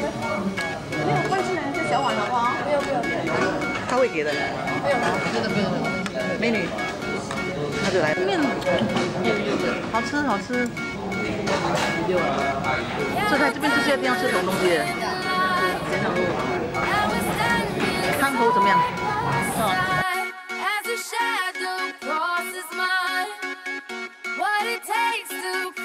没有关系的，你是小碗，好不好？没有没有没有。他会给的人。没有吗？真的没有。美女，他就来。面，好吃好吃。这在这边这些地方吃什么东西？汤头怎么样 crossesmywhatitakes to.